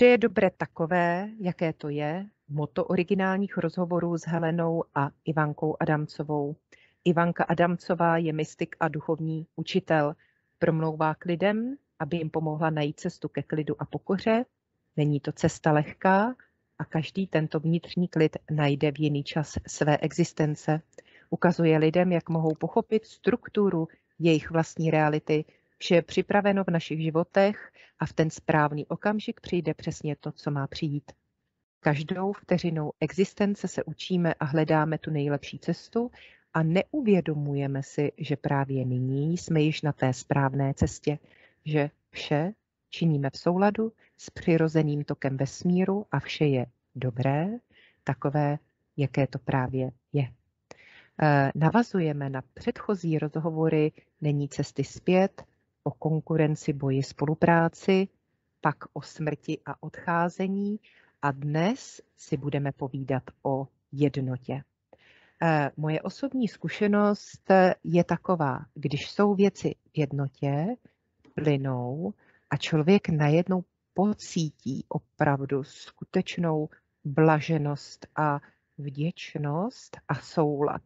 Vše je dobré takové, jaké to je, moto originálních rozhovorů s Helenou a Ivankou Adamcovou. Ivanka Adamcová je mystik a duchovní učitel. Promlouvá k lidem, aby jim pomohla najít cestu ke klidu a pokoře. Není to cesta lehká a každý tento vnitřní klid najde v jiný čas své existence. Ukazuje lidem, jak mohou pochopit strukturu jejich vlastní reality. Vše je připraveno v našich životech a v ten správný okamžik přijde přesně to, co má přijít. Každou vteřinou existence se učíme a hledáme tu nejlepší cestu a neuvědomujeme si, že právě nyní jsme již na té správné cestě, že vše činíme v souladu s přirozeným tokem vesmíru a vše je dobré, takové, jaké to právě je. E, navazujeme na předchozí rozhovory Není cesty zpět, o konkurenci, boji, spolupráci, pak o smrti a odcházení a dnes si budeme povídat o jednotě. E, moje osobní zkušenost je taková, když jsou věci v jednotě, plynou a člověk najednou pocítí opravdu skutečnou blaženost a vděčnost a soulad.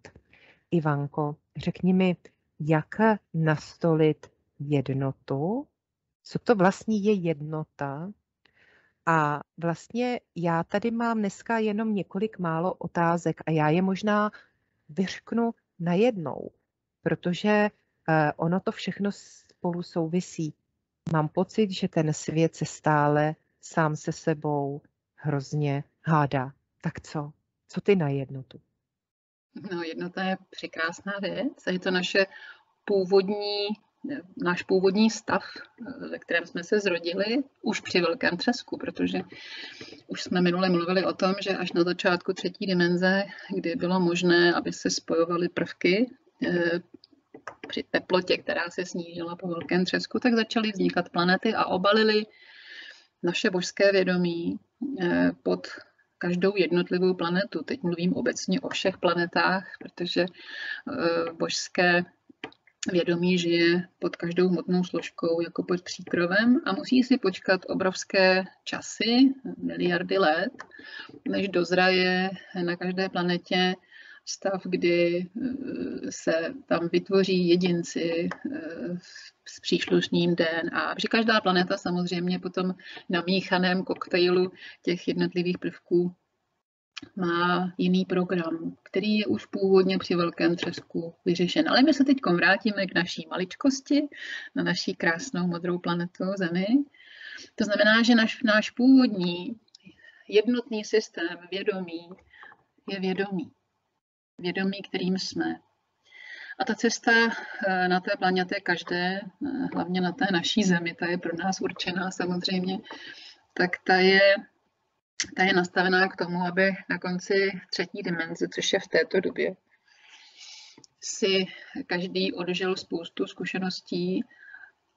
Ivanko, řekni mi, jak nastolit jednotu, co to vlastně je jednota. A vlastně já tady mám dneska jenom několik málo otázek a já je možná vyřknu najednou, protože eh, ono to všechno spolu souvisí. Mám pocit, že ten svět se stále sám se sebou hrozně hádá. Tak co? Co ty na jednotu? No, jednota je překrásná věc je to naše původní, náš původní stav, ve kterém jsme se zrodili už při velkém třesku, protože už jsme minule mluvili o tom, že až na začátku třetí dimenze, kdy bylo možné, aby se spojovaly prvky eh, při teplotě, která se snížila po velkém třesku, tak začaly vznikat planety a obalily naše božské vědomí eh, pod každou jednotlivou planetu. Teď mluvím obecně o všech planetách, protože eh, božské vědomí žije pod každou hmotnou složkou jako pod příkrovem a musí si počkat obrovské časy, miliardy let, než dozraje na každé planetě stav, kdy eh, se tam vytvoří jedinci eh, s příslušným DNA. Protože každá planeta samozřejmě potom na míchaném koktejlu těch jednotlivých prvků má jiný program, který je už původně při velkém třesku vyřešen. Ale my se teď vrátíme k naší maličkosti, na naší krásnou modrou planetu Zemi. To znamená, že náš, náš původní jednotný systém vědomí je vědomí. Vědomí, kterým jsme. A ta cesta eh, na té planetě každé, eh, hlavně na té naší zemi, ta je pro nás určená samozřejmě, tak ta je ta je nastavená k tomu, aby na konci třetí dimenze, což je v této době, si každý odžil spoustu zkušeností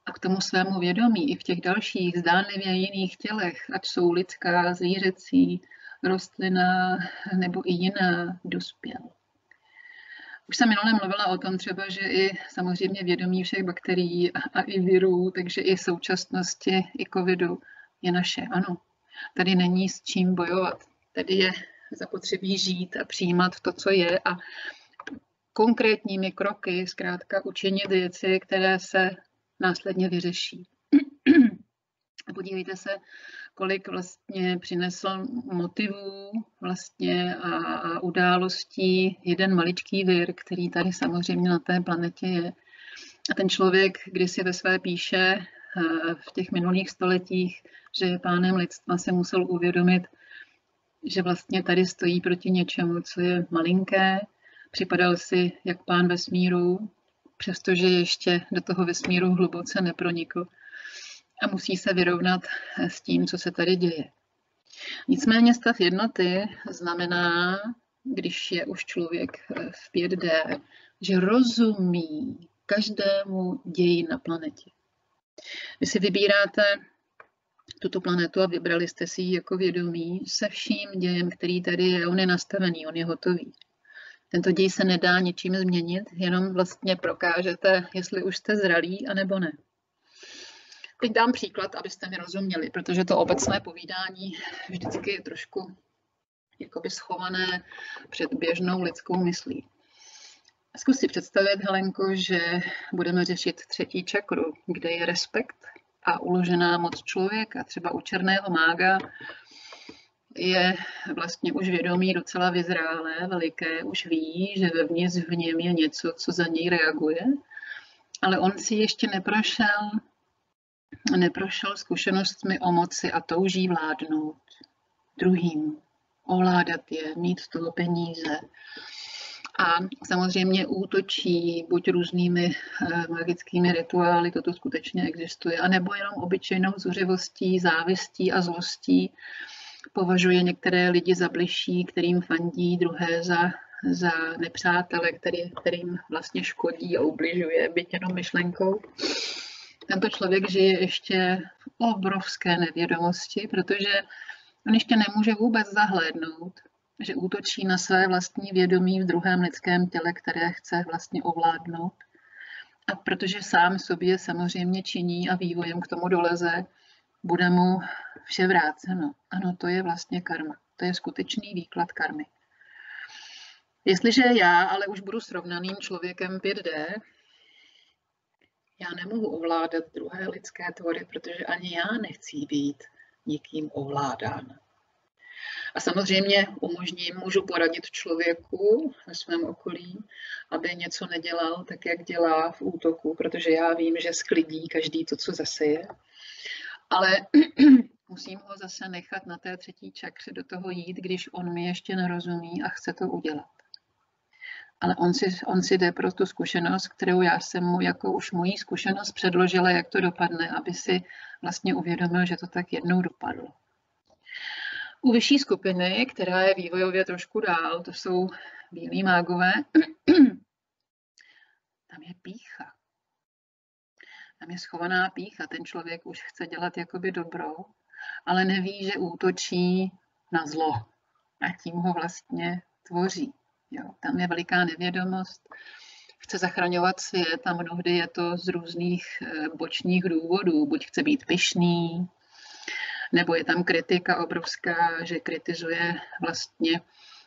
a k tomu svému vědomí i v těch dalších zdánlivě jiných tělech, ať jsou lidská, zvířecí, rostlina nebo i jiná, dospěl. Už jsem minule mluvila o tom třeba, že i samozřejmě vědomí všech bakterií a, i virů, takže i současnosti, i covidu je naše. Ano, Tady není s čím bojovat. Tady je zapotřebí žít a přijímat to, co je a konkrétními kroky zkrátka učinit věci, které se následně vyřeší. Podívejte se, kolik vlastně přinesl motivů vlastně a, a událostí jeden maličký vir, který tady samozřejmě na té planetě je. A ten člověk když si ve své píše v těch minulých stoletích že je pánem lidstva, se musel uvědomit, že vlastně tady stojí proti něčemu, co je malinké, připadal si jak pán vesmíru, přestože ještě do toho vesmíru hluboce nepronikl a musí se vyrovnat s tím, co se tady děje. Nicméně stav jednoty znamená, když je už člověk v 5D, že rozumí každému ději na planetě. Vy si vybíráte tuto planetu a vybrali jste si ji jako vědomí se vším dějem, který tady je. On je nastavený, on je hotový. Tento děj se nedá ničím změnit, jenom vlastně prokážete, jestli už jste zralí, anebo ne. Teď dám příklad, abyste mi rozuměli, protože to obecné povídání vždycky je trošku jakoby schované před běžnou lidskou myslí. Zkus si představit, Helenko, že budeme řešit třetí čakru, kde je respekt a uložená moc člověka. Třeba u černého mága je vlastně už vědomí docela vyzrálé, veliké, už ví, že vevnitř v něm je něco, co za něj reaguje, ale on si ještě neprošel, neprošel zkušenostmi o moci a touží vládnout druhým, ovládat je, mít toho peníze, a samozřejmě útočí buď různými eh, magickými rituály, toto skutečně existuje, anebo jenom obyčejnou zuřivostí, závistí a zlostí. Považuje některé lidi za bližší, kterým fandí, druhé za, za nepřátele, který, kterým vlastně škodí a ubližuje, byť jenom myšlenkou. Tento člověk žije ještě v obrovské nevědomosti, protože on ještě nemůže vůbec zahlédnout že útočí na své vlastní vědomí v druhém lidském těle, které chce vlastně ovládnout. A protože sám sobě samozřejmě činí a vývojem k tomu doleze, bude mu vše vráceno. Ano, to je vlastně karma. To je skutečný výklad karmy. Jestliže já ale už budu srovnaným člověkem 5D, já nemohu ovládat druhé lidské tvory, protože ani já nechci být nikým ovládán. A samozřejmě umožním, můžu poradit člověku ve svém okolí, aby něco nedělal tak, jak dělá v útoku, protože já vím, že sklidí každý to, co zaseje. Ale musím ho zase nechat na té třetí čakře do toho jít, když on mi ještě nerozumí a chce to udělat. Ale on si, on si jde pro tu zkušenost, kterou já jsem mu jako už mojí zkušenost předložila, jak to dopadne, aby si vlastně uvědomil, že to tak jednou dopadlo. U vyšší skupiny, která je vývojově trošku dál, to jsou bílí mágové, tam je pícha. Tam je schovaná pícha. Ten člověk už chce dělat jakoby dobro, ale neví, že útočí na zlo. A tím ho vlastně tvoří. Jo, tam je veliká nevědomost. Chce zachraňovat svět a mnohdy je to z různých eh, bočních důvodů. Buď chce být pyšný, nebo je tam kritika obrovská, že kritizuje vlastně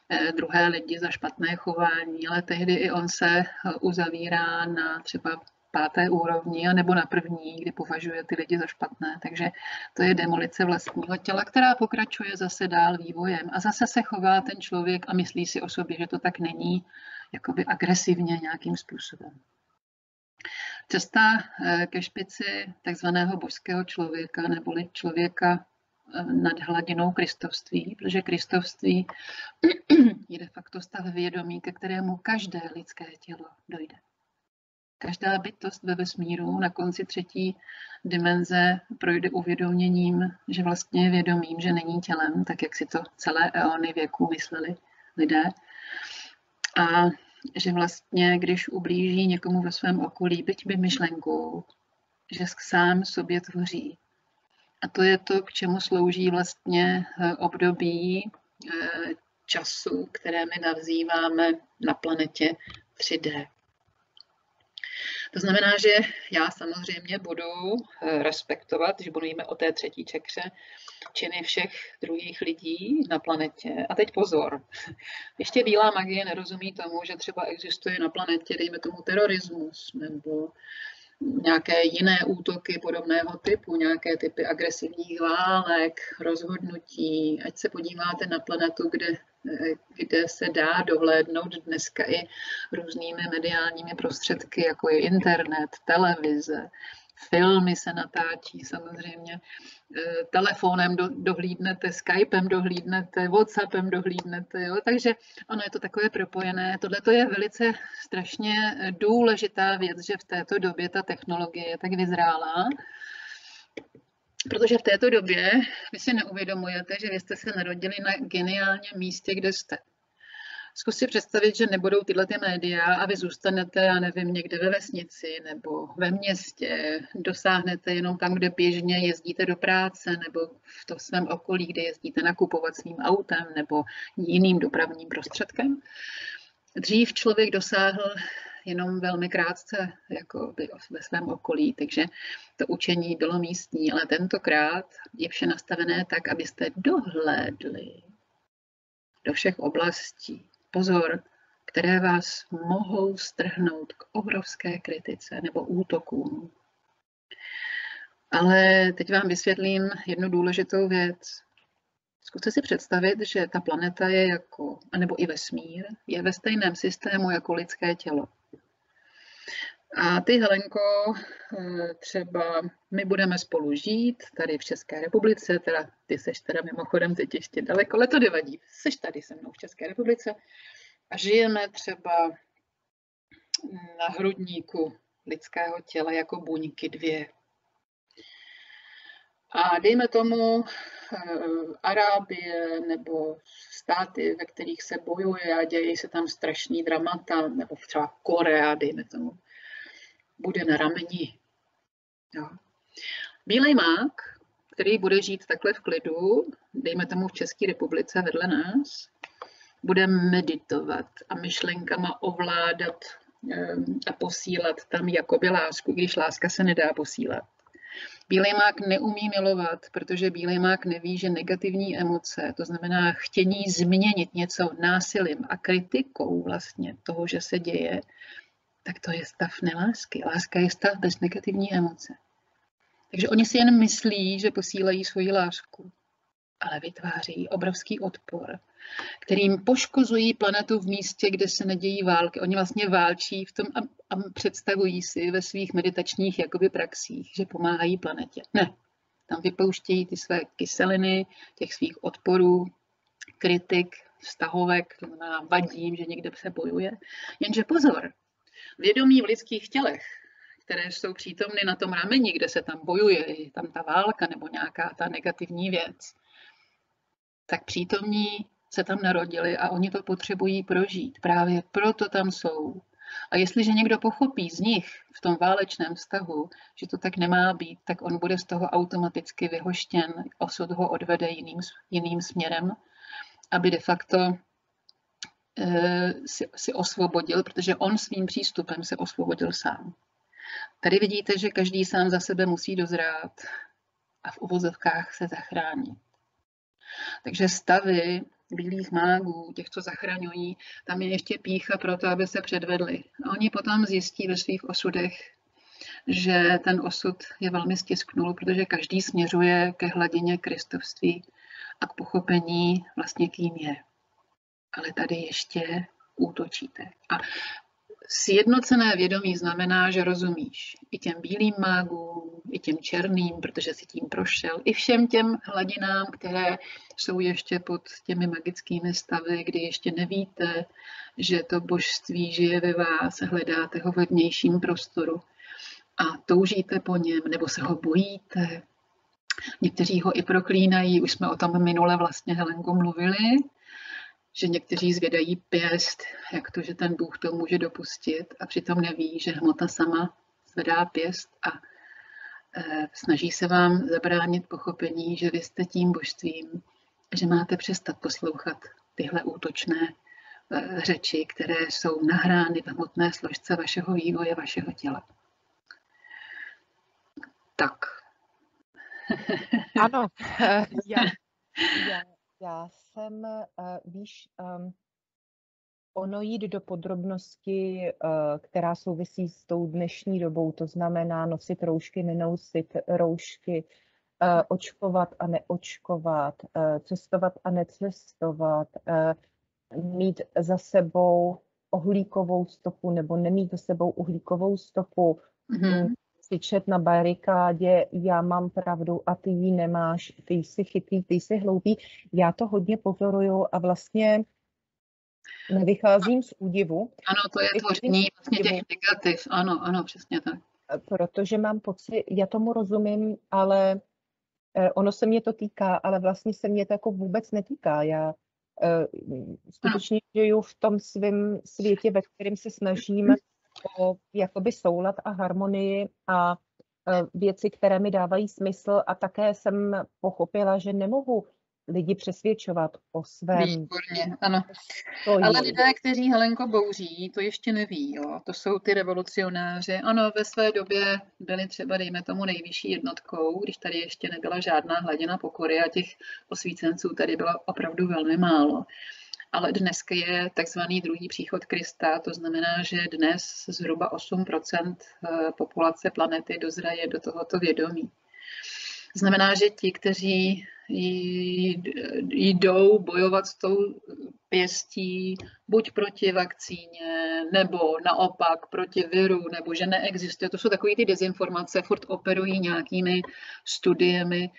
eh, druhé lidi za špatné chování, ale tehdy i on se eh, uzavírá na třeba páté úrovni, nebo na první, kdy považuje ty lidi za špatné. Takže to je demolice vlastního těla, která pokračuje zase dál vývojem. A zase se chová ten člověk a myslí si o sobě, že to tak není, jakoby agresivně nějakým způsobem. Cesta eh, ke špici takzvaného božského člověka neboli člověka nad hladinou kristovství, protože kristovství je de facto stav vědomí, ke kterému každé lidské tělo dojde. Každá bytost ve vesmíru na konci třetí dimenze projde uvědoměním, že vlastně je vědomím, že není tělem, tak jak si to celé eony věku mysleli lidé. A že vlastně, když ublíží někomu ve svém okolí, byť by myšlenkou, že sám sobě tvoří. A to je to, k čemu slouží vlastně eh, období eh, času, které my nazýváme na planetě 3D. To znamená, že já samozřejmě budu eh, respektovat, když mluvíme o té třetí čekře, činy všech druhých lidí na planetě. A teď pozor, ještě bílá magie nerozumí tomu, že třeba existuje na planetě, dejme tomu, terorismus nebo nějaké jiné útoky podobného typu, nějaké typy agresivních válek, rozhodnutí. Ať se podíváte na planetu, kde, kde se dá dohlédnout dneska i různými mediálními prostředky, jako je internet, televize, filmy se natáčí samozřejmě, e, telefonem do, dohlídnete, Skypem dohlídnete, Whatsappem dohlídnete, jo? takže ono je to takové propojené. Tohle je velice strašně důležitá věc, že v této době ta technologie je tak vyzrálá, Protože v této době vy si neuvědomujete, že vy jste se narodili na geniálním místě, kde jste. Zkus si představit, že nebudou tyhle ty média a vy zůstanete, já nevím, někde ve vesnici nebo ve městě, dosáhnete jenom tam, kde běžně jezdíte do práce nebo v tom svém okolí, kde jezdíte nakupovat svým autem nebo jiným dopravním prostředkem. Dřív člověk dosáhl jenom velmi krátce jako by ve svém okolí, takže to učení bylo místní, ale tentokrát je vše nastavené tak, abyste dohlédli do všech oblastí. Pozor, které vás mohou strhnout k obrovské kritice nebo útokům. Ale teď vám vysvětlím jednu důležitou věc. Zkuste si představit, že ta planeta je jako, anebo i vesmír, je ve stejném systému jako lidské tělo. A ty, Helenko, eh, třeba my budeme spolu žít tady v České republice, teda ty seš teda mimochodem teď ještě daleko, ale to nevadí, seš tady se mnou v České republice a žijeme třeba na hrudníku lidského těla jako buňky dvě. A dejme tomu eh, Arábie nebo státy, ve kterých se bojuje a dějí se tam strašný dramata, nebo třeba Korea, dejme tomu, bude na rameni. Jo. Bílej mák, který bude žít takhle v klidu, dejme tomu v České republice vedle nás, bude meditovat a myšlenkama ovládat eh, a posílat tam jakoby lásku, když láska se nedá posílat. Bílej mák neumí milovat, protože bílej mák neví, že negativní emoce, to znamená chtění změnit něco násilím a kritikou vlastně toho, že se děje, tak to je stav nelásky. Láska je stav bez negativní emoce. Takže oni si jen myslí, že posílají svoji lásku, ale vytváří obrovský odpor, kterým poškozují planetu v místě, kde se nedějí války. Oni vlastně válčí v tom a, a představují si ve svých meditačních jakoby praxích, že pomáhají planetě. Ne, tam vypouštějí ty své kyseliny, těch svých odporů, kritik, vztahovek, to znamená vadím, že někde se bojuje. Jenže pozor, vědomí v lidských tělech, které jsou přítomny na tom rameni, kde se tam bojuje, je tam ta válka nebo nějaká ta negativní věc, tak přítomní se tam narodili a oni to potřebují prožít. Právě proto tam jsou. A jestliže někdo pochopí z nich v tom válečném vztahu, že to tak nemá být, tak on bude z toho automaticky vyhoštěn, osud ho odvede jiným, jiným směrem, aby de facto si, si osvobodil, protože on svým přístupem se osvobodil sám. Tady vidíte, že každý sám za sebe musí dozrát a v uvozovkách se zachránit. Takže stavy bílých mágů, těch, co zachraňují, tam je ještě pícha pro to, aby se předvedli. A oni potom zjistí ve svých osudech, že ten osud je velmi stisknul, protože každý směřuje ke hladině kristovství a k pochopení vlastně kým je. Ale tady ještě útočíte. A Sjednocené vědomí znamená, že rozumíš i těm bílým mágům, i těm černým, protože si tím prošel, i všem těm hladinám, které jsou ještě pod těmi magickými stavy, kdy ještě nevíte, že to božství žije ve vás, hledáte ho ve vnějším prostoru a toužíte po něm, nebo se ho bojíte. Někteří ho i proklínají, už jsme o tom minule vlastně Helenko mluvili, že někteří zvědají pěst, jak to, že ten Bůh to může dopustit a přitom neví, že hmota sama zvedá pěst a e, snaží se vám zabránit pochopení, že vy jste tím božstvím, že máte přestat poslouchat tyhle útočné e, řeči, které jsou nahrány v hmotné složce vašeho vývoje, vašeho těla. Tak. Ano, já, já já jsem, uh, víš, um, ono jít do podrobnosti, uh, která souvisí s tou dnešní dobou, to znamená nosit roušky, nenosit roušky, uh, očkovat a neočkovat, cestovat a necestovat, mít za sebou uhlíkovou stopu nebo nemít za sebou uhlíkovou stopu, mm-hmm křičet na barikádě, já mám pravdu a ty ji nemáš, ty jsi chytrý, ty jsi hloupý. Já to hodně pozoruju a vlastně nevycházím z údivu. Ano, to je tvoření vlastně těch negativ, ano, ano, přesně tak. Protože mám pocit, já tomu rozumím, ale eh, ono se mě to týká, ale vlastně se mě to jako vůbec netýká. Já eh, skutečně žiju v tom svém světě, ve kterém se snažím o jakoby soulad a harmonii a e, věci, které mi dávají smysl a také jsem pochopila, že nemohu lidi přesvědčovat o svém. Výborně, ano. Ale lidé, kteří Helenko bouří, to ještě neví. Jo. To jsou ty revolucionáři. Ano, ve své době byli třeba, dejme tomu, nejvyšší jednotkou, když tady ještě nebyla žádná hladina pokory a těch osvícenců tady bylo opravdu velmi málo. Ale dnes je takzvaný druhý příchod Krista, to znamená, že dnes zhruba 8 eh, populace planety dozraje do tohoto vědomí. Znamená, že ti, kteří jdou bojovat s tou pěstí buď proti vakcíně, nebo naopak proti viru, nebo že neexistuje. To jsou takové ty dezinformace, furt operují nějakými studiemi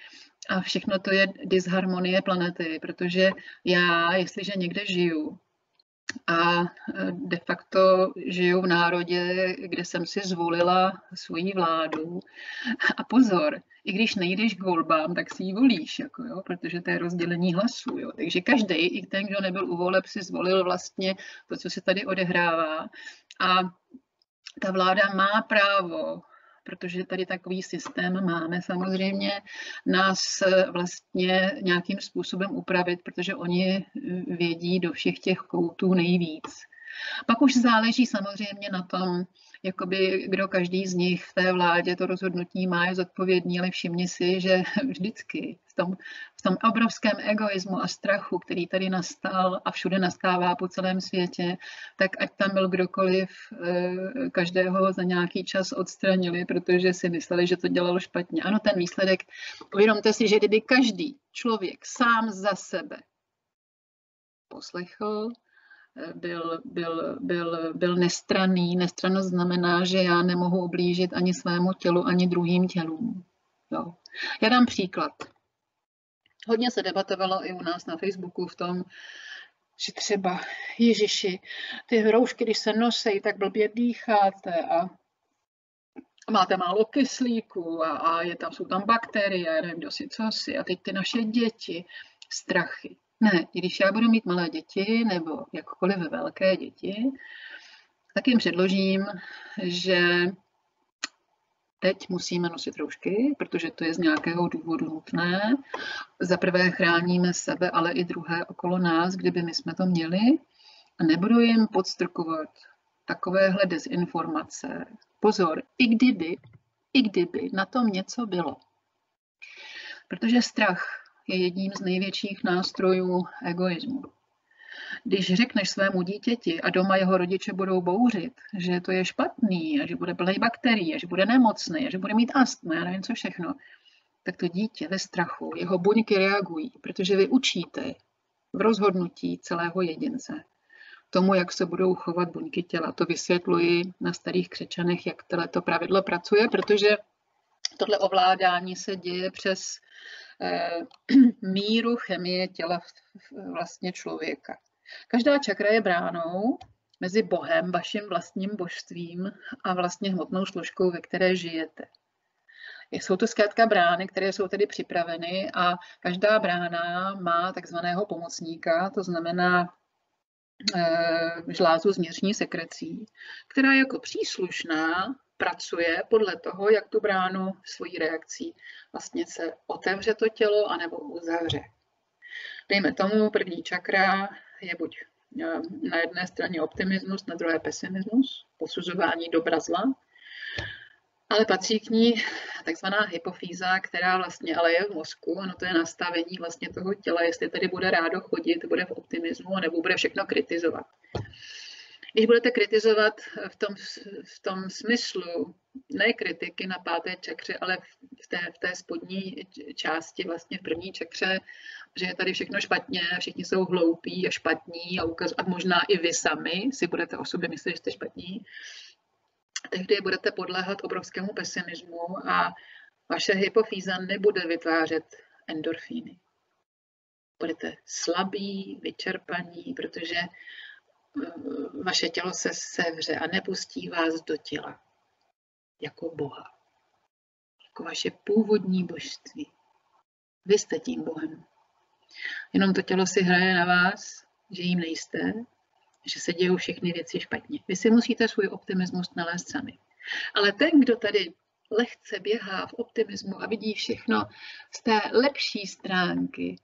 a všechno to je disharmonie planety, protože já, jestliže někde žiju, a de facto žiju v národě, kde jsem si zvolila svoji vládu. A pozor, i když nejdeš k volbám, tak si ji volíš, jako jo, protože to je rozdělení hlasů. Jo. Takže každý, i ten, kdo nebyl u voleb, si zvolil vlastně to, co se tady odehrává. A ta vláda má právo protože tady takový systém máme samozřejmě, nás vlastně nějakým způsobem upravit, protože oni vědí do všech těch koutů nejvíc. Pak už záleží samozřejmě na tom, jakoby kdo každý z nich v té vládě to rozhodnutí má, je zodpovědný, ale všimni si, že vždycky v tom, v tom obrovském egoismu a strachu, který tady nastal a všude nastává po celém světě, tak ať tam byl kdokoliv, eh, každého za nějaký čas odstranili, protože si mysleli, že to dělalo špatně. Ano, ten výsledek, uvědomte si, že kdyby každý člověk sám za sebe poslechl, byl, byl, byl, byl nestraný. Nestranost znamená, že já nemohu oblížit ani svému tělu, ani druhým tělům. Jo. Já dám příklad. Hodně se debatovalo i u nás na Facebooku v tom, že třeba Ježiši, ty roušky, když se nosí, tak blbě dýcháte a máte málo kyslíku a, a je tam, jsou tam bakterie, nevím, kdo si co si. A teď ty naše děti, strachy. Ne, když já budu mít malé děti nebo jakkoliv velké děti, tak jim předložím, že teď musíme nosit roušky, protože to je z nějakého důvodu nutné. Za prvé chráníme sebe, ale i druhé okolo nás, kdyby my jsme to měli. A nebudu jim podstrkovat takovéhle dezinformace. Pozor, i kdyby, i kdyby na tom něco bylo. Protože strach je jedním z největších nástrojů egoismu. Když řekneš svému dítěti a doma jeho rodiče budou bouřit, že to je špatný a že bude plný bakterií a že bude nemocný a že bude mít astma, já nevím co všechno, tak to dítě ve strachu, jeho buňky reagují, protože vy učíte v rozhodnutí celého jedince tomu, jak se budou chovat buňky těla. To vysvětluji na starých křečanech, jak to pravidlo pracuje, protože tohle ovládání se děje přes míru chemie těla vlastně člověka. Každá čakra je bránou mezi Bohem, vaším vlastním božstvím a vlastně hmotnou složkou, ve které žijete. Jsou to zkrátka brány, které jsou tedy připraveny a každá brána má takzvaného pomocníka, to znamená e, žlázu z vnitřní sekrecí, která jako příslušná pracuje podle toho, jak tu bránu svojí reakcí vlastně se otevře to tělo anebo uzavře. Dejme tomu, první čakra je buď eh, na jedné straně optimismus, na druhé pesimismus, posuzování dobra zla, ale patří k ní takzvaná hypofýza, která vlastně ale je v mozku, ano, to je nastavení vlastně toho těla, jestli tady bude rádo chodit, bude v optimismu, nebo bude všechno kritizovat. Když budete kritizovat v tom, v tom smyslu, ne kritiky na páté čakře, ale v té, v té spodní části, vlastně v první čakře, že je tady všechno špatně, všichni jsou hloupí a špatní a, ukaz, a možná i vy sami si budete o sobě myslet, že jste špatní, tehdy budete podléhat obrovskému pesimismu a vaše hypofýza nebude vytvářet endorfíny. Budete slabí, vyčerpaní, protože vaše tělo se sevře a nepustí vás do těla jako Boha, jako vaše původní božství. Vy jste tím Bohem. Jenom to tělo si hraje na vás, že jim nejste, že se dějou všechny věci špatně. Vy si musíte svůj optimismus nalézt sami. Ale ten, kdo tady lehce běhá v optimismu a vidí všechno z té lepší stránky.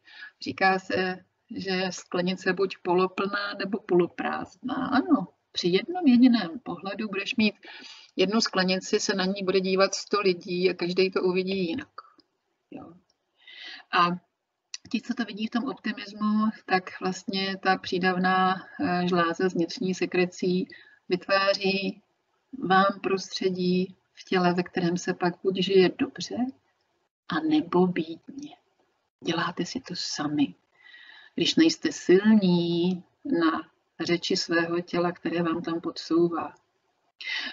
Říká se, že sklenice buď poloplná nebo poloprázdná. Ano, při jednom jediném pohledu budeš mít jednu sklenici, se na ní bude dívat 100 lidí a každý to uvidí jinak. Jo. A ti, co to vidí v tom optimismu, tak vlastně ta přídavná eh, žláza z vnitřní sekrecí vytváří vám prostředí v těle, ve kterém se pak buď žije dobře, a nebo bídně. Děláte si to sami. Když nejste silní na řeči svého těla, které vám tam podsouvá.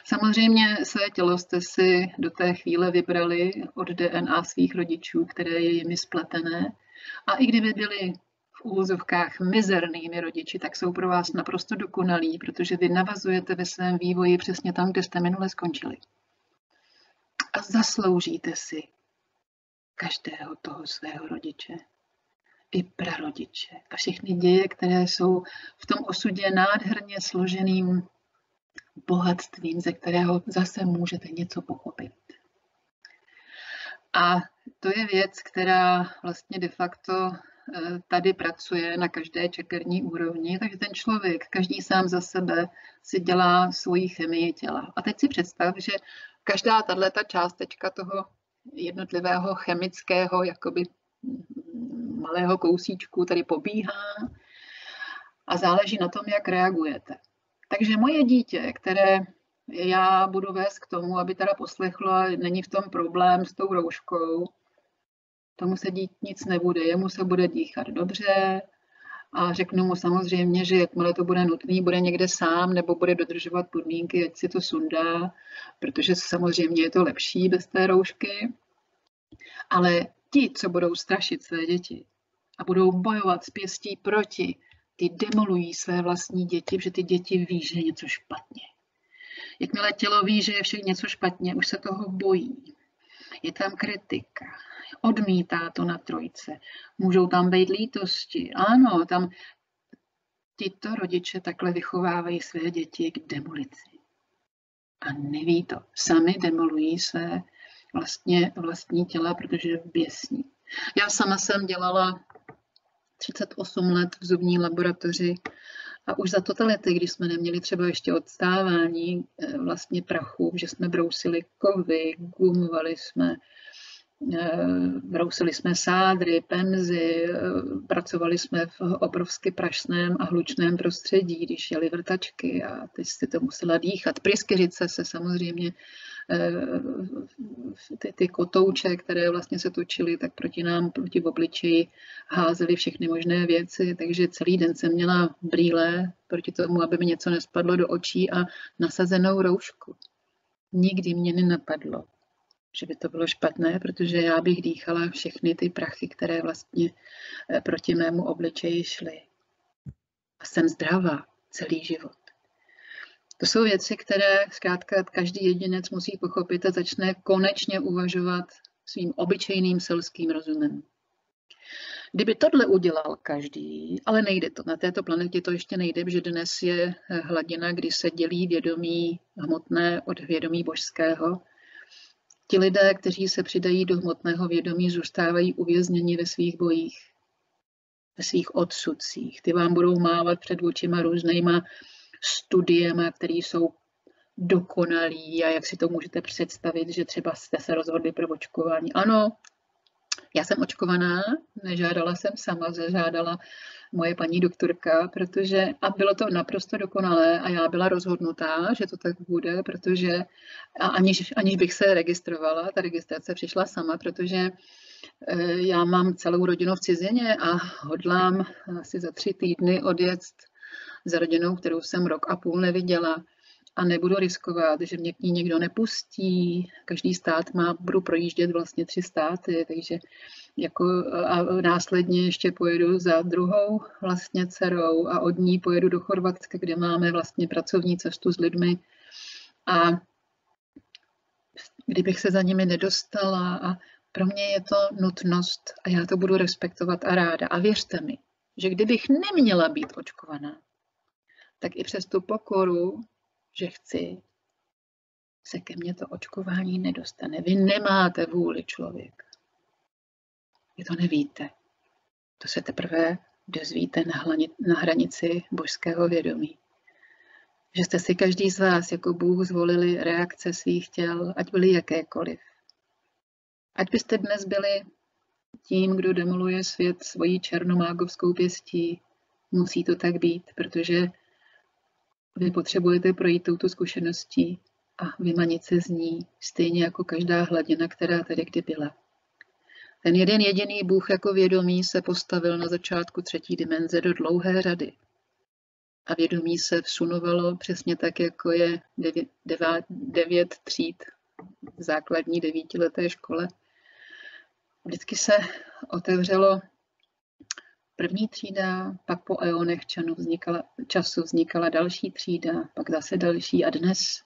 Samozřejmě své tělo jste si do té chvíle vybrali od DNA svých rodičů, které je jimi spletené. A i kdyby byli v úvozovkách mizernými rodiči, tak jsou pro vás naprosto dokonalí, protože vy navazujete ve svém vývoji přesně tam, kde jste minule skončili. A zasloužíte si každého toho svého rodiče i prarodiče a všechny děje, které jsou v tom osudě nádherně složeným bohatstvím, ze kterého zase můžete něco pochopit. A to je věc, která vlastně de facto eh, tady pracuje na každé čekerní úrovni, takže ten člověk, každý sám za sebe, si dělá svoji chemii těla. A teď si představ, že každá tato částečka toho jednotlivého chemického jakoby malého kousíčku tady pobíhá a záleží na tom, jak reagujete. Takže moje dítě, které já budu vést k tomu, aby teda poslechlo, není v tom problém s tou rouškou, tomu se dít nic nebude, jemu se bude dýchat dobře a řeknu mu samozřejmě, že jakmile to bude nutný, bude někde sám nebo bude dodržovat podmínky, ať si to sundá, protože samozřejmě je to lepší bez té roušky. Ale ti, co budou strašit své děti a budou bojovat s pěstí proti, ty demolují své vlastní děti, protože ty děti ví, že je něco špatně. Jakmile tělo ví, že je vše něco špatně, už se toho bojí. Je tam kritika, odmítá to na trojce. Můžou tam být lítosti. Ano, tam tyto rodiče takhle vychovávají své děti k demolici. A neví to. Sami demolují své vlastně vlastní těla, protože běsní. Já sama jsem dělala 38 let v zubní laboratoři a už za totality, když jsme neměli třeba ještě odstávání eh, vlastně prachu, že jsme brousili kovy, gumovali jsme, eh, brousili jsme sádry, pemzy, eh, pracovali jsme v obrovsky prašném a hlučném prostředí, když jeli vrtačky a teď si to musela dýchat. Pryskyřice se samozřejmě ty, ty kotouče, které vlastně se točily, tak proti nám, proti obličeji házely všechny možné věci, takže celý den jsem měla brýle proti tomu, aby mi něco nespadlo do očí a nasazenou roušku. Nikdy mě nenapadlo, že by to bylo špatné, protože já bych dýchala všechny ty prachy, které vlastně eh, proti mému obličeji šly. A jsem zdravá celý život. To jsou věci, které zkrátka každý jedinec musí pochopit a začne konečně uvažovat svým obyčejným selským rozumem. Kdyby tohle udělal každý, ale nejde to, na této planetě to ještě nejde, že dnes je hladina, kdy se dělí vědomí hmotné od vědomí božského. Ti lidé, kteří se přidají do hmotného vědomí, zůstávají uvězněni ve svých bojích, ve svých odsudcích. Ty vám budou mávat před očima různýma studiemi, které jsou dokonalý a jak si to můžete představit, že třeba jste se rozhodli pro očkování. Ano, já jsem očkovaná, nežádala jsem sama, zažádala moje paní doktorka, protože a bylo to naprosto dokonalé a já byla rozhodnutá, že to tak bude, protože a aniž, aniž bych se registrovala, ta registrace přišla sama, protože eh, já mám celou rodinu v cizině a hodlám asi za tři týdny odjet s rodinou, kterou jsem rok a půl neviděla a nebudu riskovat, že mě k ní někdo nepustí. Každý stát má, budu projíždět vlastně tři státy, takže jako a následně ještě pojedu za druhou vlastně dcerou a od ní pojedu do Chorvatska, kde máme vlastně pracovní cestu s lidmi a kdybych se za nimi nedostala a pro mě je to nutnost a já to budu respektovat a ráda. A věřte mi, že kdybych neměla být očkovaná, tak i přes tu pokoru, že chci, se ke mně to očkování nedostane. Vy nemáte vůli člověk. Vy to nevíte. To se teprve dozvíte na, hlani, na hranici božského vědomí. Že jste si každý z vás jako Bůh zvolili reakce svých těl, ať byly jakékoliv. Ať byste dnes byli tím, kdo demoluje svět svojí černomágovskou pěstí, musí to tak být, protože vy potřebujete projít touto zkušeností a vymanit se z ní, stejně jako každá hladina, která tady kdy byla. Ten jeden jediný Bůh jako vědomí se postavil na začátku třetí dimenze do dlouhé řady. A vědomí se vsunovalo přesně tak, jako je devět, devět, devět tříd v základní devítileté škole. Vždycky se otevřelo první třída, pak po eonech vznikala, času vznikala další třída, pak zase další a dnes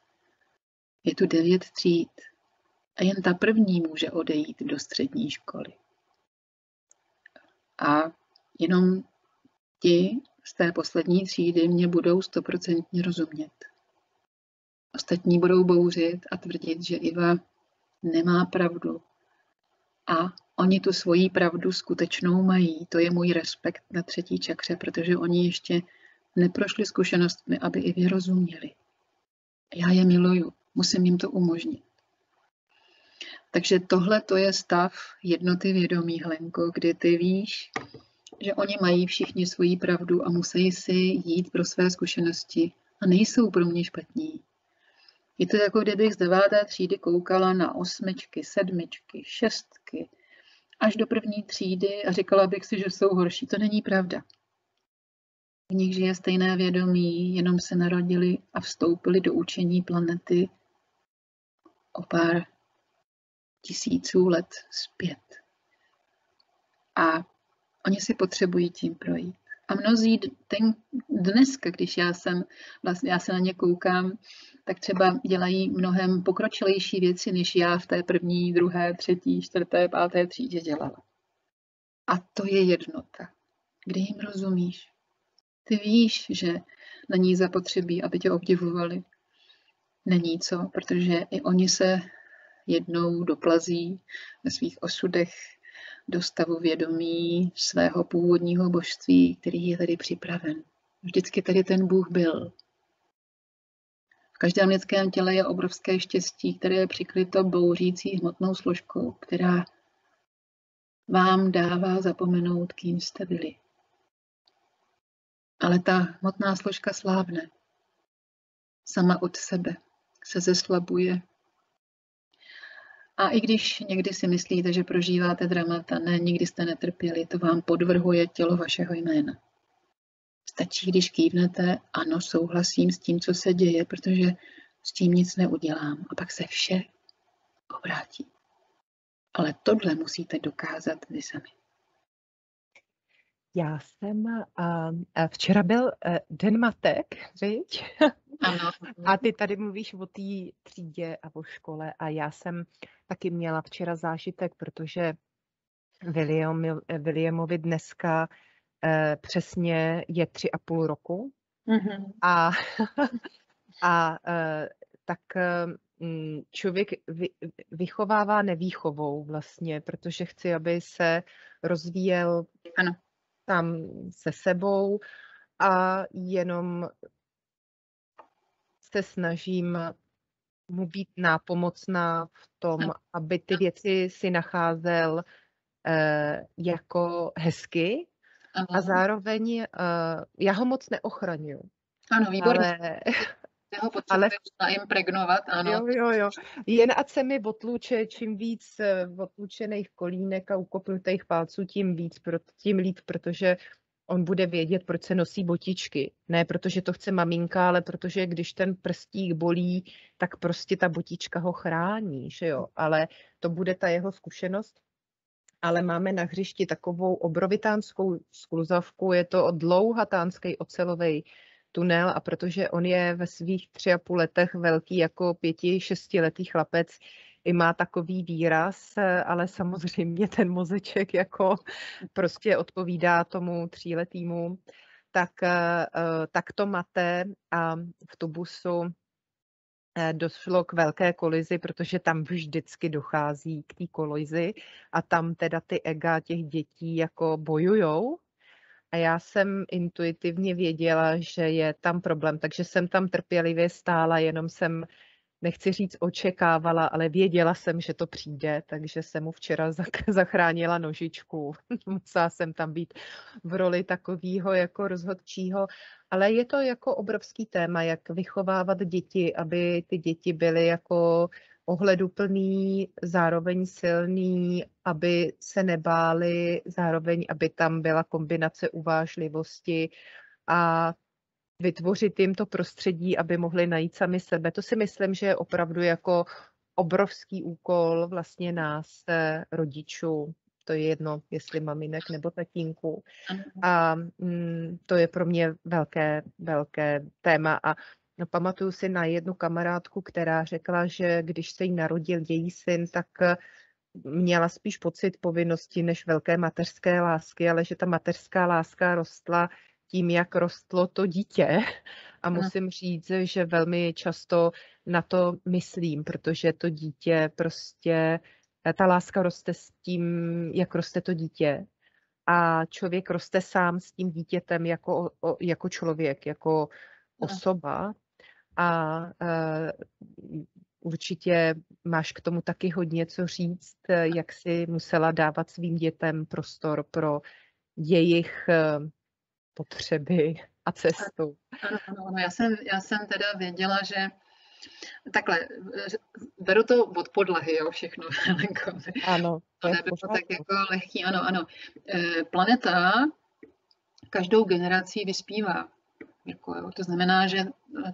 je tu devět tříd a jen ta první může odejít do střední školy. A jenom ti z té poslední třídy mě budou stoprocentně rozumět. Ostatní budou bouřit a tvrdit, že Iva nemá pravdu. A oni tu svoji pravdu skutečnou mají. To je můj respekt na třetí čakře, protože oni ještě neprošli zkušenostmi, aby i vyrozuměli. Já je miluju, musím jim to umožnit. Takže tohle to je stav jednoty vědomí, Hlenko, kdy ty víš, že oni mají všichni svoji pravdu a musí si jít pro své zkušenosti a nejsou pro mě špatní. Je to jako kdybych z deváté třídy koukala na osmičky, sedmičky, šestky, až do první třídy a říkala bych si, že jsou horší. To není pravda. V nich žije stejné vědomí, jenom se narodili a vstoupili do učení planety o pár tisíců let zpět. A oni si potřebují tím projít. A mnozí ten, dneska, když já jsem, vlastně já se na ně koukám, tak třeba dělají mnohem pokročilejší věci, než já v té první, druhé, třetí, čtvrté, páté třídě dělala. A to je jednota, kdy jim rozumíš. Ty víš, že na ní zapotřebí, aby tě obdivovali. Není co, protože i oni se jednou doplazí ve svých osudech do stavu vědomí svého původního božství, který je tady připraven. Vždycky tady ten Bůh byl. V každém lidském těle je obrovské štěstí, které je přikryto bouřící hmotnou složkou, která vám dává zapomenout, kým jste byli. Ale ta hmotná složka slábne. Sama od sebe se zeslabuje a i když někdy si myslíte, že prožíváte dramata, ne, nikdy jste netrpěli, to vám podvrhuje tělo vašeho jména. Stačí, když kývnete, ano, souhlasím s tím, co se děje, protože s tím nic neudělám. A pak se vše obrátí. Ale tohle musíte dokázat vy sami. Já jsem, uh, včera byl uh, Den matek, viď? Ano. A ty tady mluvíš o té třídě a o škole a já jsem taky měla včera zážitek, protože William, Williamovi dneska přesně je tři a půl roku. Mm-hmm. a, a uh, tak uh, člověk vy, vychovává nevýchovou vlastně, protože chci, aby se rozvíjel ano. tam se sebou a jenom se snažím mu být nápomocná v tom, aby ty věci si nacházel eh, jako hezky ano. a zároveň eh, já ho moc neochraňuji. Ano, výborně. Ale, ho ale naimpregnovat, ano. Jo, jo, jo. Jen ať se mi otluče, čím víc eh, otlučených kolínek a ukopnutých palců, tím víc, tím líp, protože on bude vědět, proč se nosí botičky. Ne protože to chce maminka, ale protože když ten prstík bolí, tak prostě ta botička ho chrání, že jo. Ale to bude ta jeho zkušenost. Ale máme na hřišti takovou obrovitánskou skluzavku, je to dlouhatánský ocelový tunel a protože on je ve svých tři a půl letech velký jako pěti, šestiletý chlapec, i má takový výraz, ale samozřejmě ten mozeček jako prostě odpovídá tomu tříletýmu, tak, tak to máte a v tubusu eh, došlo k velké kolizi, protože tam vždycky dochází k té kolizi a tam teda ty ega těch dětí jako bojujou. A já jsem intuitivně věděla, že je tam problém, takže jsem tam trpělivě stála, jenom jsem nechci říct očekávala, ale věděla jsem, že to přijde, takže jsem mu včera zachránila nožičku. Musela jsem tam být v roli takového jako rozhodčího, ale je to jako obrovský téma, jak vychovávat děti, aby ty děti byly jako ohleduplný, zároveň silný, aby se nebáli, zároveň, aby tam byla kombinace uvážlivosti a vytvořit jim to prostředí, aby mohli najít sami sebe. To si myslím, že je opravdu jako obrovský úkol vlastně nás, eh, rodičů. To je jedno, jestli maminek nebo tatínků. A mm, to je pro mě velké, velké téma. A no, pamatuju si na jednu kamarádku, která řekla, že když se jí narodil její syn, tak eh, měla spíš pocit povinnosti než velké mateřské lásky, ale že ta mateřská láska rostla tím, jak rostlo to dítě. A musím říct, že velmi často na to myslím, protože to dítě prostě, eh, ta láska roste s tím, jak roste to dítě. A člověk roste sám s tím dítětem jako, jako člověk, jako osoba. A uh, určitě máš k tomu taky hodně co říct, jak si musela dávat svým dětem prostor pro jejich potřeby a cestu. Ano, ano, ano. Já, jsem, já jsem teda věděla, že takhle, beru to od podlahy, jo, všechno, Ano. To nebylo tak jako lehký, ano, ano. E, planeta každou generací vyspívá. Jako, jo. To znamená, že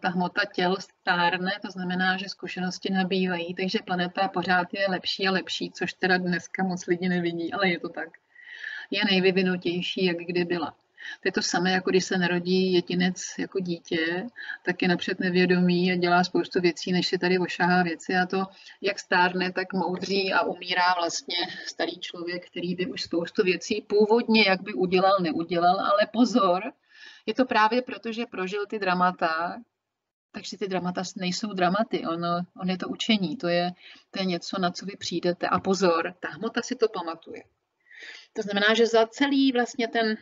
ta hmota těl stárne, to znamená, že zkušenosti nabývají, takže planeta pořád je lepší a lepší, což teda dneska moc lidi nevidí, ale je to tak. Je nejvyvinutější, jak kdy byla. To je to samé, jako když se narodí jedinec jako dítě, tak je napřed nevědomý a dělá spoustu věcí, než si tady ošahá věci a to, jak stárne, tak moudří a umírá vlastně starý člověk, který by už spoustu věcí původně, jak by udělal, neudělal, ale pozor, je to právě proto, že prožil ty dramata, takže ty dramata nejsou dramaty, ono, on je to učení, to je, to je něco, na co vy přijdete. A pozor, ta hmota si to pamatuje. To znamená, že za celý vlastně ten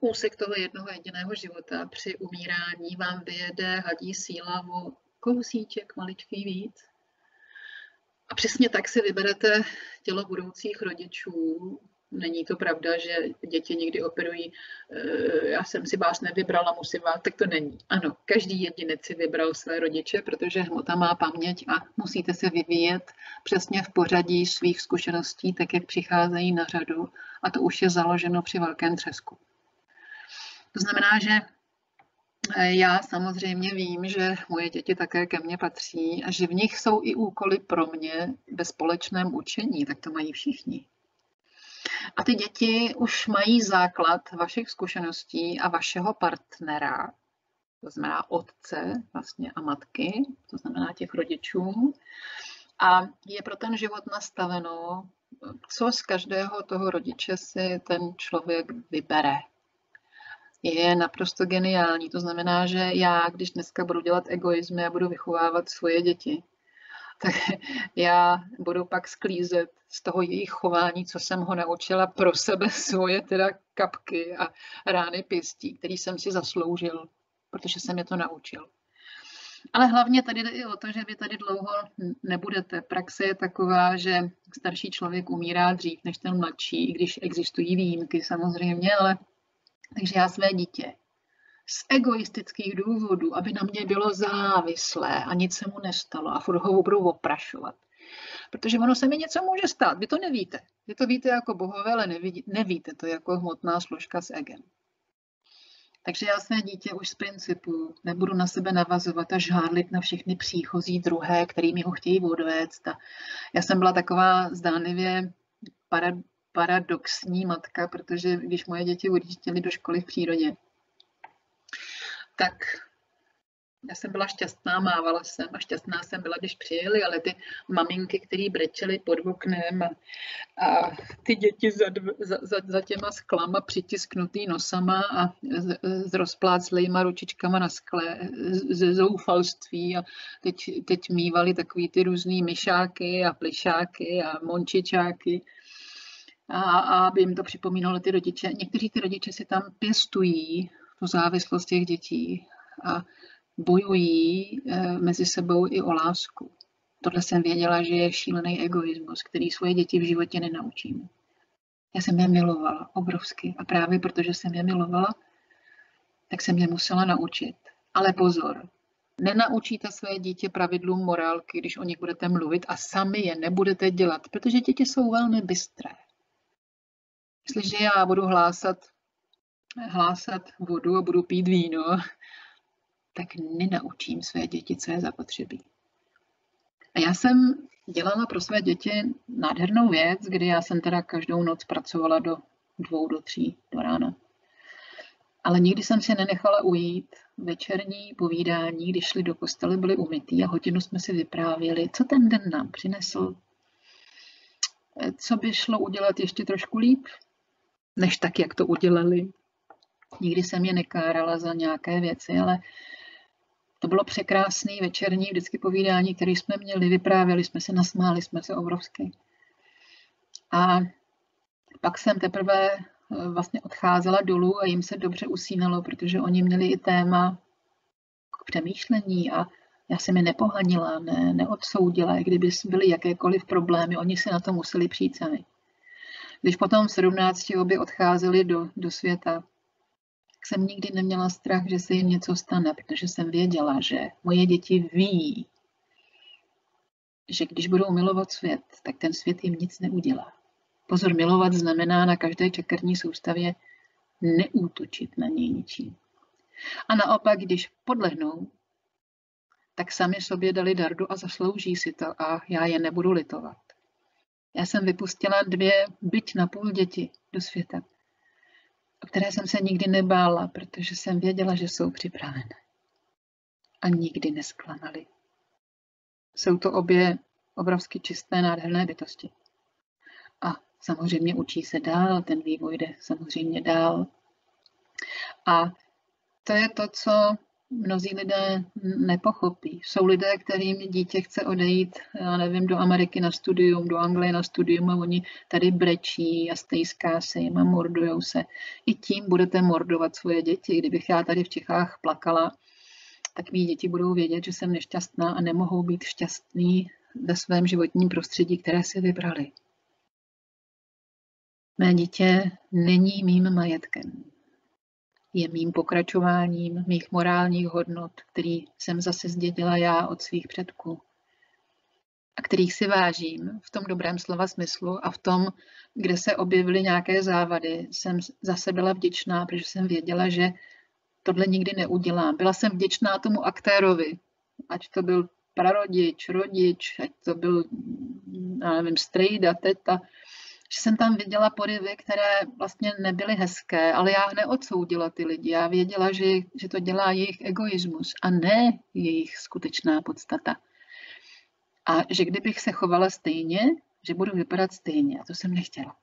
úsek toho jednoho jediného života při umírání vám vyjede hadí síla o kousíček maličký víc. A přesně tak si vyberete tělo budoucích rodičů. Není to pravda, že děti někdy operují, eh, já jsem si vás nevybrala, musím vás, tak to není. Ano, každý jedinec si vybral své rodiče, protože hmota má paměť a musíte se vyvíjet přesně v pořadí svých zkušeností, tak jak přicházejí na řadu a to už je založeno při velkém třesku. To znamená, že eh, já samozřejmě vím, že moje děti také ke mně patří a že v nich jsou i úkoly pro mě ve společném učení, tak to mají všichni. A ty děti už mají základ vašich zkušeností a vašeho partnera, to znamená otce vlastně a matky, to znamená těch rodičů. A je pro ten život nastaveno, co z každého toho rodiče si ten člověk vybere je naprosto geniální. To znamená, že já, když dneska budu dělat egoizmy a budu vychovávat svoje děti, tak já budu pak sklízet z toho jejich chování, co jsem ho naučila pro sebe, svoje teda kapky a rány pěstí, který jsem si zasloužil, protože jsem je to naučil. Ale hlavně tady jde i o to, že vy tady dlouho nebudete. Praxe je taková, že starší člověk umírá dřív než ten mladší, i když existují výjimky samozřejmě, ale takže já své dítě z egoistických důvodů, aby na mě bylo závislé a nic se mu nestalo a furt ho budu oprašovat. Protože ono se mi něco může stát, vy to nevíte. Vy to víte jako bohové, ale nevidí, nevíte to jako hmotná složka s egem. Takže já své dítě už z principu nebudu na sebe navazovat a žádlit na všechny příchozí druhé, který mi ho chtějí odvést. A já jsem byla taková zdánlivě paradoxní matka, protože když moje děti odjížděly do školy v přírodě, tak Já jsem byla šťastná, mávala jsem a šťastná jsem byla, když přijeli, ale ty maminky, které brečely pod oknem a, a ty děti za, za, za, za těma sklama přitisknutý nosama a s, s rozpláclejma ručičkama na skle ze zoufalství a teď, teď mývali takový ty různý myšáky a plišáky a mončičáky a, a aby jim to připomínalo ty rodiče. Někteří ty rodiče si tam pěstují tu závislost těch dětí a bojují eh, mezi sebou i o lásku. Tohle jsem věděla, že je šílený egoismus, který svoje děti v životě nenaučím. Já jsem je milovala obrovsky a právě protože jsem je milovala, tak jsem je musela naučit. Ale pozor, nenaučíte své dítě pravidlům morálky, když o nich budete mluvit a sami je nebudete dělat, protože děti jsou velmi bystré. Jestliže já budu hlásat, hlásat vodu a budu pít víno, tak nenaučím své děti, co je zapotřebí. A já jsem dělala pro své děti nádhernou věc, kdy já jsem teda každou noc pracovala do dvou, do tří do rána. Ale nikdy jsem si nenechala ujít večerní povídání, když šli do kostele, byli umytý a hodinu jsme si vyprávěli, co ten den nám přinesl, co by šlo udělat ještě trošku líp, než tak, jak to udělali. Nikdy jsem je nekárala za nějaké věci, ale to bylo překrásný večerní vždycky povídání, které jsme měli, vyprávěli jsme se, nasmáli jsme se obrovsky. A pak jsem teprve eh, vlastně odcházela dolů a jim se dobře usínalo, protože oni měli i téma k přemýšlení a já jsem je nepohanila, ne, neodsoudila, kdyby byly jakékoliv problémy, oni se na to museli přijít sami. Když potom v 17 obě odcházeli do, do světa, jsem nikdy neměla strach, že se jim něco stane, protože jsem věděla, že moje děti ví, že když budou milovat svět, tak ten svět jim nic neudělá. Pozor, milovat znamená na každé čekerní soustavě neútočit na něj ničím. A naopak, když podlehnou, tak sami sobě dali dardu a zaslouží si to a já je nebudu litovat. Já jsem vypustila dvě, byť na půl děti do světa o které jsem se nikdy nebála, protože jsem věděla, že jsou připravené. A nikdy nesklamali. Jsou to obě obrovsky čisté, nádherné bytosti. A samozřejmě učí se dál, ten vývoj jde samozřejmě dál. A to je to, co mnozí lidé nepochopí. Jsou lidé, kterým dítě chce odejít, já nevím, do Ameriky na studium, do Anglie na studium a oni tady brečí a stejská se jim a mordujou se. I tím budete mordovat svoje děti. Kdybych já tady v Čechách plakala, tak mý děti budou vědět, že jsem nešťastná a nemohou být šťastný ve svém životním prostředí, které si vybrali. Mé dítě není mým majetkem je mým pokračováním mých morálních hodnot, který jsem zase zdědila já od svých předků a kterých si vážím v tom dobrém slova smyslu a v tom, kde se objevily nějaké závady, jsem zase byla vděčná, protože jsem věděla, že tohle nikdy neudělám. Byla jsem vděčná tomu aktérovi, ať to byl prarodič, rodič, ať to byl, já nevím, strejda, teta, že jsem tam viděla porivy, které vlastně nebyly hezké, ale já neodsoudila ty lidi. Já věděla, že, že to dělá jejich egoismus a ne jejich skutečná podstata. A že kdybych se chovala stejně, že budu vypadat stejně. A to jsem nechtěla.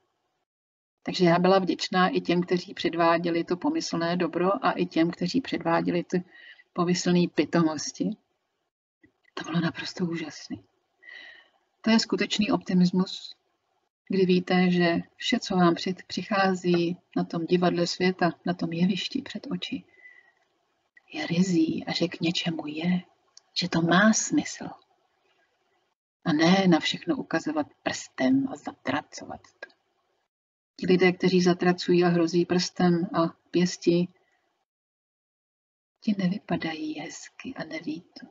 Takže já byla vděčná i těm, kteří předváděli to pomyslné dobro a i těm, kteří předváděli ty pomyslné pitomosti. To bylo naprosto úžasné. To je skutečný optimismus, kdy víte, že vše, co vám přichází na tom divadle světa, na tom jevišti před oči, je rizí a že k něčemu je, že to má smysl. A ne na všechno ukazovat prstem a zatracovat to. Ti lidé, kteří zatracují a hrozí prstem a pěstí, ti nevypadají hezky a neví to.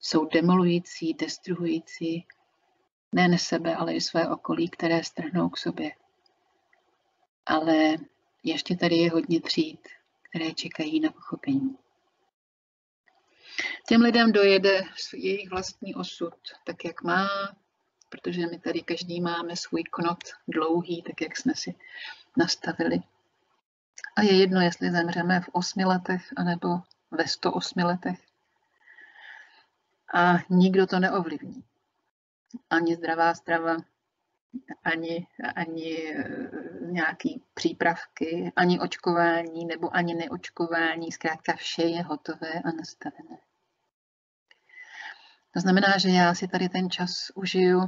Jsou demolující, destruující Nejen sebe, ale i své okolí, které strhnou k sobě. Ale ještě tady je hodně tříd, které čekají na pochopení. Těm lidem dojede jejich vlastní osud, tak jak má, protože my tady každý máme svůj knot dlouhý, tak jak jsme si nastavili. A je jedno, jestli zemřeme v osmi letech, anebo ve 108 letech. A nikdo to neovlivní. Ani zdravá strava, ani, ani eh, nějaký přípravky, ani očkování nebo ani neočkování. Zkrátka vše je hotové a nastavené. To znamená, že já si tady ten čas užiju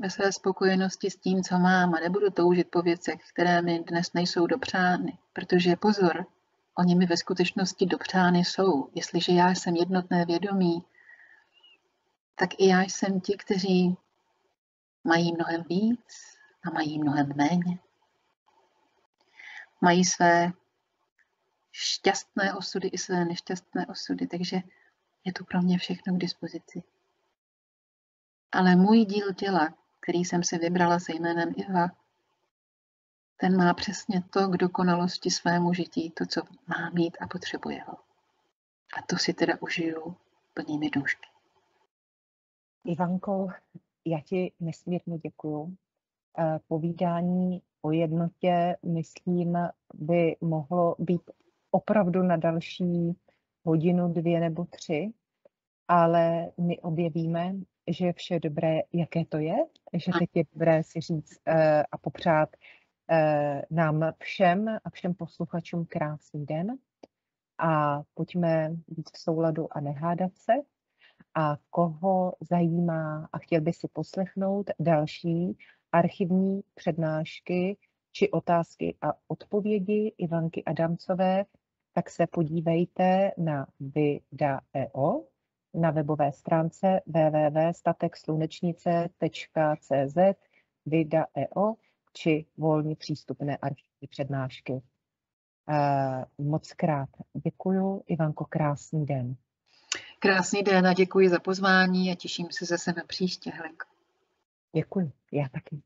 ve své spokojenosti s tím, co mám a nebudu toužit po věcech, které mi dnes nejsou dopřány. Protože pozor, oni mi ve skutečnosti dopřány jsou. Jestliže já jsem jednotné vědomí, tak i já jsem ti, kteří mají mnohem víc a mají mnohem méně. Mají své šťastné osudy i své nešťastné osudy, takže je to pro mě všechno k dispozici. Ale můj díl těla, který jsem si vybrala se jménem Iva, ten má přesně to k dokonalosti svému žití, to, co má mít a potřebuje ho. A to si teda užiju plnými důšky. Ivanko, já ti nesmírně děkuju. Eh, povídání o jednotě, myslím, by mohlo být opravdu na další hodinu, dvě nebo tři, ale my objevíme, že je vše dobré, jaké to je, že teď je dobré si říct eh, a popřát eh, nám všem a všem posluchačům krásný den a pojďme být v souladu a nehádat se. A koho zajímá a chtěl by si poslechnout další archivní přednášky či otázky a odpovědi Ivanky Adamcové, tak se podívejte na vida.eo na webové stránce www.statekslunečnice.cz vida.eo či volně přístupné archivní přednášky. Eh, moc krát děkuju. Ivanko, krásný den. Krásný den a děkuji za pozvání a těším se zase na příště, Helenko. Děkuji, já taky.